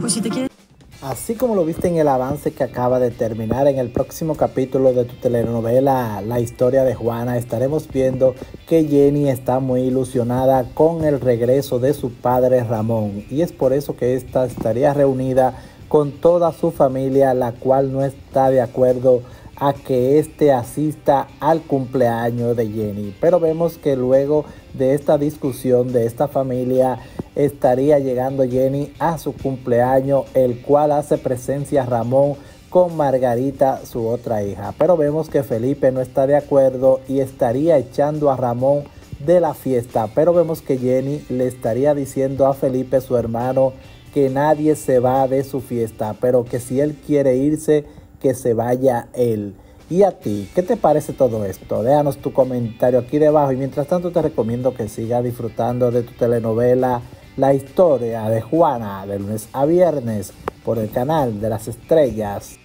Pues. Así como lo viste en el avance que acaba de terminar en el próximo capítulo de tu telenovela La historia de Juana, estaremos viendo que Jenny está muy ilusionada con el regreso de su padre Ramón y es por eso que esta estaría reunida con toda su familia, la cual no está de acuerdo a que éste asista al cumpleaños de Jenny. Pero vemos que luego de esta discusión de esta familia estaría llegando Jenny a su cumpleaños, el cual hace presencia Ramón con Margarita, su otra hija. Pero vemos que Felipe no está de acuerdo y estaría echando a Ramón de la fiesta. Pero vemos que Jenny le estaría diciendo a Felipe, su hermano, que nadie se va de su fiesta, pero que si él quiere irse, que se vaya él. ¿Y a ti? ¿Qué te parece todo esto? Déjanos tu comentario aquí debajo y mientras tanto te recomiendo que sigas disfrutando de tu telenovela La historia de Juana de lunes a viernes por el canal de las estrellas.